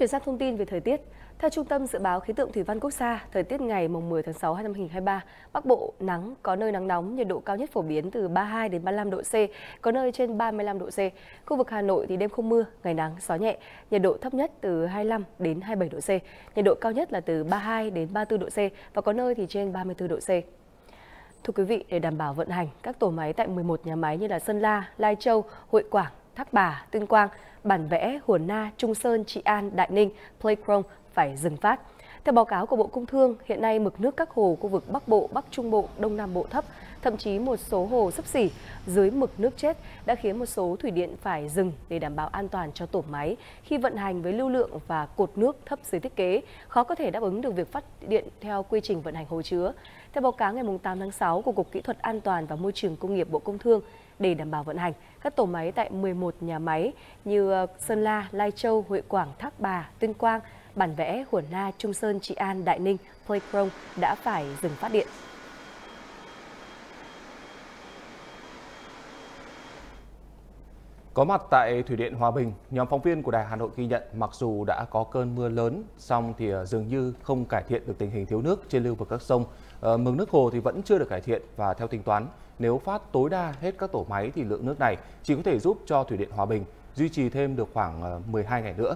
Chuyển sang thông tin về thời tiết. Theo Trung tâm Dự báo Khí tượng Thủy văn Quốc gia, thời tiết ngày 10 tháng 6 năm 2023, Bắc Bộ nắng, có nơi nắng nóng, nhiệt độ cao nhất phổ biến từ 32 đến 35 độ C, có nơi trên 35 độ C. Khu vực Hà Nội thì đêm không mưa, ngày nắng, gió nhẹ, nhiệt độ thấp nhất từ 25 đến 27 độ C, nhiệt độ cao nhất là từ 32 đến 34 độ C và có nơi thì trên 34 độ C. Thưa quý vị, để đảm bảo vận hành, các tổ máy tại 11 nhà máy như là Sơn La, Lai Châu, Hội Quảng, Thác Bà, Tuyên Quang, Bản Vẽ, Huồn Na, Trung Sơn, Trị An, Đại Ninh, Playground phải dừng phát. Theo báo cáo của Bộ Công Thương, hiện nay mực nước các hồ khu vực Bắc Bộ, Bắc Trung Bộ, Đông Nam Bộ thấp, thậm chí một số hồ sấp xỉ dưới mực nước chết đã khiến một số thủy điện phải dừng để đảm bảo an toàn cho tổ máy khi vận hành với lưu lượng và cột nước thấp dưới thiết kế, khó có thể đáp ứng được việc phát điện theo quy trình vận hành hồ chứa. Theo báo cáo ngày 8 tháng 6 của Cục Kỹ thuật An toàn và Môi trường Công nghiệp Bộ Công Thương, để đảm bảo vận hành, các tổ máy tại 11 nhà máy như ờ, Sơn La, Lai Châu, Huệ Quảng, Thác Bà, Tuyên Quang, Bản Vẽ, Huồn Na, Trung Sơn, Trị An, Đại Ninh, Playchrome đã phải dừng phát điện. Có mặt tại Thủy điện Hòa Bình, nhóm phóng viên của Đài Hà Nội ghi nhận mặc dù đã có cơn mưa lớn, song thì à, dường như không cải thiện được tình hình thiếu nước trên lưu vực các sông. Ờ, mực nước hồ thì vẫn chưa được cải thiện và theo tính toán, nếu phát tối đa hết các tổ máy thì lượng nước này chỉ có thể giúp cho Thủy điện Hòa Bình duy trì thêm được khoảng ờ, 12 ngày nữa.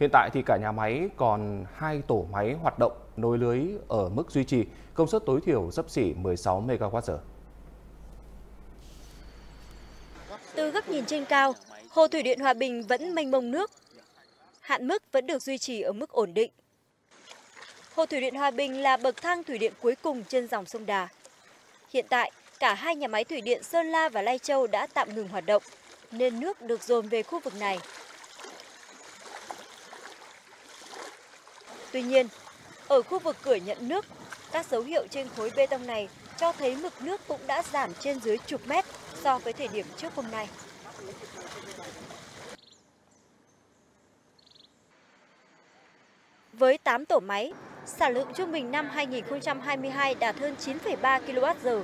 Hiện tại thì cả nhà máy còn hai tổ máy hoạt động nối lưới ở mức duy trì, công suất tối thiểu sấp xỉ 16 MWh. Từ góc nhìn trên cao, Hồ Thủy điện Hòa Bình vẫn mênh mông nước. Hạn mức vẫn được duy trì ở mức ổn định. Hồ Thủy điện Hòa Bình là bậc thang thủy điện cuối cùng trên dòng sông Đà. Hiện tại, cả hai nhà máy thủy điện Sơn La và Lai Châu đã tạm ngừng hoạt động, nên nước được dồn về khu vực này. Tuy nhiên, ở khu vực cửa nhận nước, các dấu hiệu trên khối bê tông này cho thấy mực nước cũng đã giảm trên dưới chục mét so với thời điểm trước hôm nay. Với 8 tổ máy, sản lượng trung bình năm 2022 đạt hơn 9,3 kWh.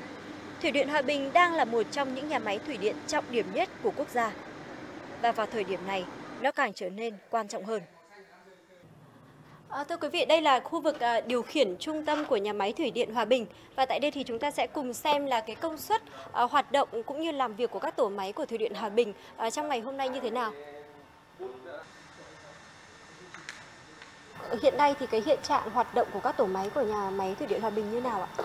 Thủy điện Hòa Bình đang là một trong những nhà máy thủy điện trọng điểm nhất của quốc gia. Và vào thời điểm này, nó càng trở nên quan trọng hơn. À, thưa quý vị, đây là khu vực à, điều khiển trung tâm của nhà máy thủy điện Hòa Bình và tại đây thì chúng ta sẽ cùng xem là cái công suất à, hoạt động cũng như làm việc của các tổ máy của thủy điện Hòa Bình à, trong ngày hôm nay như thế nào. Hiện nay thì cái hiện trạng hoạt động của các tổ máy của nhà máy thủy điện Hòa Bình như nào ạ?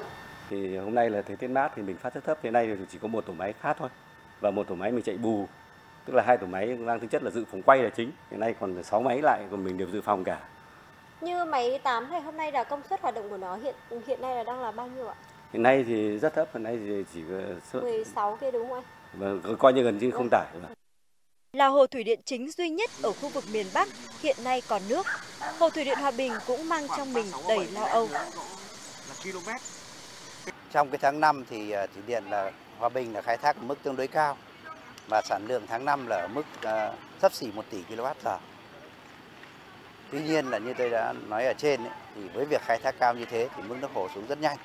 Thì hôm nay là thời tiết mát thì mình phát rất thấp. Hiện nay thì chỉ có một tổ máy phát thôi và một tổ máy mình chạy bù tức là hai tổ máy mang tính chất là dự phòng quay là chính hiện nay còn 6 máy lại còn mình đều dự phòng cả như máy 8 thì hôm nay là công suất hoạt động của nó hiện hiện nay là đang là bao nhiêu ạ? Hiện nay thì rất thấp, hiện nay thì chỉ có 16 kia đúng không anh? Vâng, coi như gần như không tải. Là hồ thủy điện chính duy nhất ở khu vực miền Bắc hiện nay còn nước. Hồ thủy điện Hòa Bình cũng mang trong mình đầy lo âu. Trong cái tháng 5 thì à, thủy điện là Hòa Bình là khai thác ở mức tương đối cao và sản lượng tháng 5 là ở mức uh, sấp xỉ 1 tỷ kWh. Tuy nhiên là như tôi đã nói ở trên ấy, thì với việc khai thác cao như thế thì mức nước hồ xuống rất nhanh.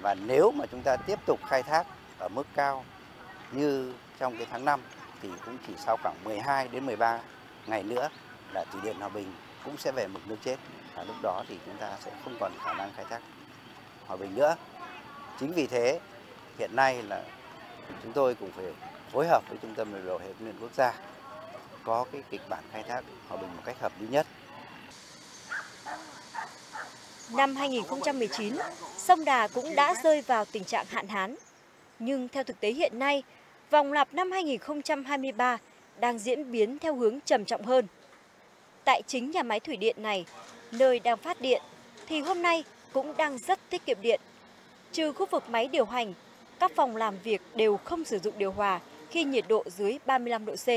Và nếu mà chúng ta tiếp tục khai thác ở mức cao như trong cái tháng 5 thì cũng chỉ sau khoảng 12 đến 13 ngày nữa là thủy điện Hòa Bình cũng sẽ về mực nước chết. Và lúc đó thì chúng ta sẽ không còn khả năng khai thác Hòa Bình nữa. Chính vì thế hiện nay là chúng tôi cũng phải phối hợp với Trung tâm Điều hệ Nguyên quốc gia có cái kịch bản khai thác hòa bình một cách hợp lý nhất. Năm 2019, sông Đà cũng đã rơi vào tình trạng hạn hán. Nhưng theo thực tế hiện nay, vòng lặp năm 2023 đang diễn biến theo hướng trầm trọng hơn. Tại chính nhà máy thủy điện này, nơi đang phát điện, thì hôm nay cũng đang rất tiết kiệm điện. Trừ khu vực máy điều hành, các phòng làm việc đều không sử dụng điều hòa khi nhiệt độ dưới 35 độ C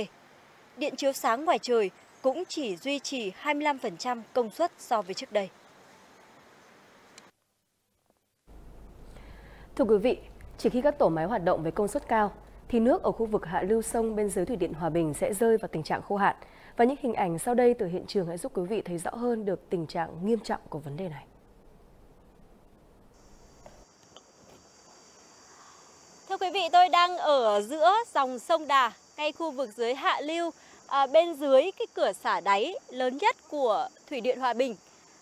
điện chiếu sáng ngoài trời cũng chỉ duy trì 25% công suất so với trước đây. Thưa quý vị, chỉ khi các tổ máy hoạt động với công suất cao, thì nước ở khu vực hạ lưu sông bên dưới thủy điện Hòa Bình sẽ rơi vào tình trạng khô hạn. Và những hình ảnh sau đây từ hiện trường hãy giúp quý vị thấy rõ hơn được tình trạng nghiêm trọng của vấn đề này. Thưa quý vị, tôi đang ở giữa dòng sông Đà, ngay khu vực dưới hạ lưu à, bên dưới cái cửa xả đáy lớn nhất của thủy điện Hòa Bình.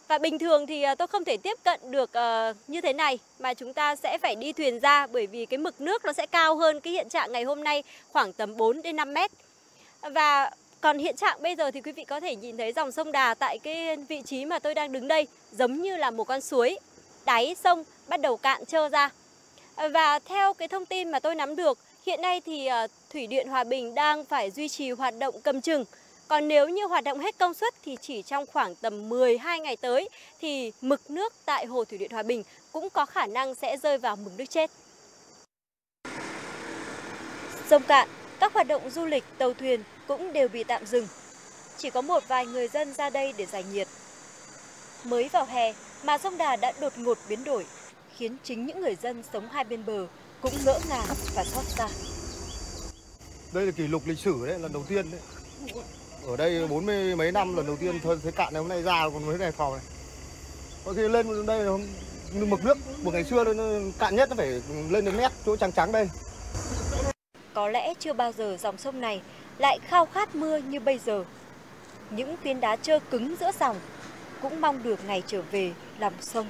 Và bình thường thì à, tôi không thể tiếp cận được uh, như thế này mà chúng ta sẽ phải đi thuyền ra bởi vì cái mực nước nó sẽ cao hơn cái hiện trạng ngày hôm nay khoảng tầm 4 đến 5 mét. Và còn hiện trạng bây giờ thì quý vị có thể nhìn thấy dòng sông Đà tại cái vị trí mà tôi đang đứng đây giống như là một con suối. Đáy sông bắt đầu cạn trơ ra. Và theo cái thông tin mà tôi nắm được, hiện nay thì ờ, Thủy điện Hòa Bình đang phải duy trì hoạt động cầm chừng. Còn nếu như hoạt động hết công suất thì chỉ trong khoảng tầm 12 ngày tới thì mực nước tại Hồ Thủy điện Hòa Bình cũng có khả năng sẽ rơi vào mực nước chết. Sông cạn, các hoạt động du lịch, tàu thuyền cũng đều bị tạm dừng. Chỉ có một vài người dân ra đây để giải nhiệt. Mới vào hè mà sông Đà đã đột ngột biến đổi, khiến chính những người dân sống hai bên bờ cũng ngỡ ngàng và xót xa. Đây là kỷ lục lịch sử đấy, lần đầu tiên đấy. Ở đây bốn mươi mấy năm lần đầu tiên thôi thấy cạn này hôm nay ra còn mấy này phò này. Có khi lên đây mực nước một ngày xưa nó cạn nhất nó phải lên đến mét chỗ trắng trắng đây. Có lẽ chưa bao giờ dòng sông này lại khao khát mưa như bây giờ. Những phiến đá trơ cứng giữa dòng cũng mong được ngày trở về lòng sông.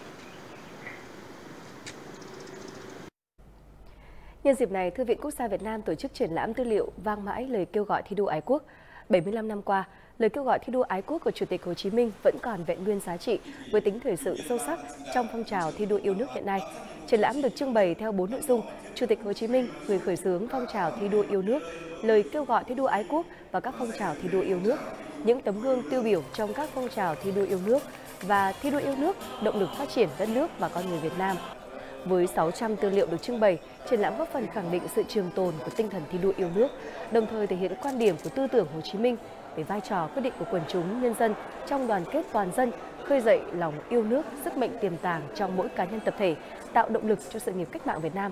Nhân dịp này, Thư viện Quốc gia Việt Nam tổ chức triển lãm tư liệu vang mãi lời kêu gọi thi đua ái quốc. 75 năm qua, lời kêu gọi thi đua ái quốc của Chủ tịch Hồ Chí Minh vẫn còn vẹn nguyên giá trị với tính thời sự sâu sắc trong phong trào thi đua yêu nước hiện nay. Triển lãm được trưng bày theo bốn nội dung: Chủ tịch Hồ Chí Minh, người khởi xướng phong trào thi đua yêu nước, lời kêu gọi thi đua ái quốc và các phong trào thi đua yêu nước, những tấm gương tiêu biểu trong các phong trào thi đua yêu nước và thi đua yêu nước, động lực phát triển đất nước và con người Việt Nam. Với 600 tư liệu được trưng bày, triển lãm góp phần khẳng định sự trường tồn của tinh thần thi đua yêu nước, đồng thời thể hiện quan điểm của tư tưởng Hồ Chí Minh về vai trò quyết định của quần chúng nhân dân trong đoàn kết toàn dân, khơi dậy lòng yêu nước, sức mạnh tiềm tàng trong mỗi cá nhân tập thể, tạo động lực cho sự nghiệp cách mạng Việt Nam.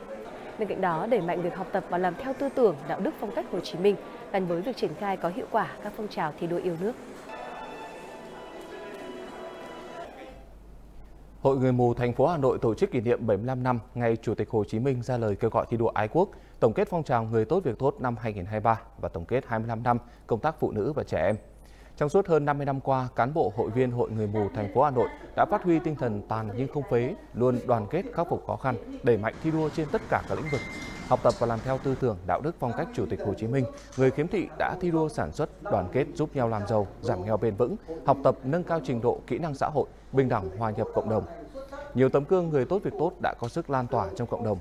Bên cạnh đó, đẩy mạnh việc học tập và làm theo tư tưởng, đạo đức phong cách Hồ Chí Minh gắn với việc triển khai có hiệu quả các phong trào thi đua yêu nước. Hội Người mù thành phố Hà Nội tổ chức kỷ niệm 75 năm ngày Chủ tịch Hồ Chí Minh ra lời kêu gọi thi đua ái quốc, tổng kết phong trào người tốt việc tốt năm 2023 và tổng kết 25 năm công tác phụ nữ và trẻ em. Trong suốt hơn 50 năm qua, cán bộ hội viên Hội Người mù thành phố Hà Nội đã phát huy tinh thần tàn nhưng không phế, luôn đoàn kết khắc phục khó khăn, đẩy mạnh thi đua trên tất cả các lĩnh vực. Học tập và làm theo tư tưởng, đạo đức phong cách Chủ tịch Hồ Chí Minh, người khiếm thị đã thi đua sản xuất, đoàn kết giúp nhau làm giàu, giảm nghèo bền vững, học tập nâng cao trình độ kỹ năng xã hội, bình đẳng hòa nhập cộng đồng. Nhiều tấm gương người tốt việc tốt đã có sức lan tỏa trong cộng đồng.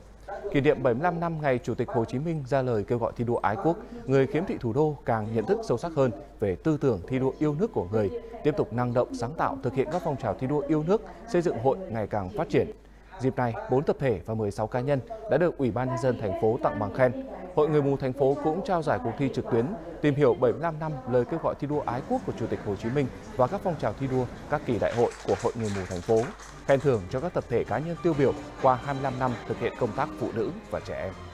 Kỷ niệm 75 năm ngày Chủ tịch Hồ Chí Minh ra lời kêu gọi thi đua ái quốc, người khiếm thị thủ đô càng nhận thức sâu sắc hơn về tư tưởng thi đua yêu nước của người, tiếp tục năng động sáng tạo thực hiện các phong trào thi đua yêu nước, xây dựng hội ngày càng phát triển. Dịp này, 4 tập thể và 16 cá nhân đã được Ủy ban nhân dân thành phố tặng bằng khen. Hội người mù thành phố cũng trao giải cuộc thi trực tuyến tìm hiểu 75 năm lời kêu gọi thi đua ái quốc của Chủ tịch Hồ Chí Minh và các phong trào thi đua, các kỳ đại hội của Hội người mù thành phố. Khen thưởng cho các tập thể cá nhân tiêu biểu qua 25 năm thực hiện công tác phụ nữ và trẻ em.